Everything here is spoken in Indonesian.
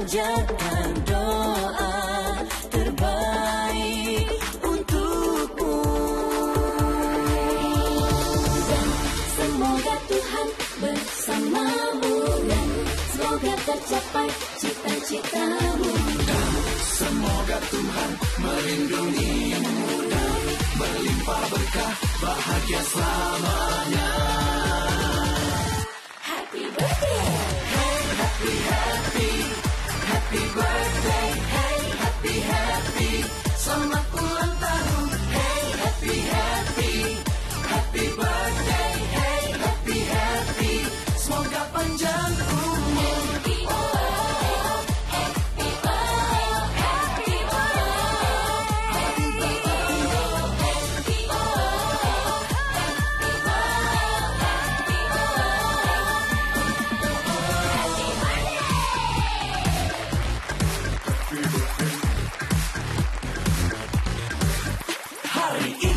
panjatkan doa terbaik untukmu. Dan semoga Tuhan bersamamu dan semoga tercapai cita-citamu. Dan semoga Tuhan melindungimu dan melimpah berkah bahagia selamanya. Happy birthday. Happy happy happy birthday. reality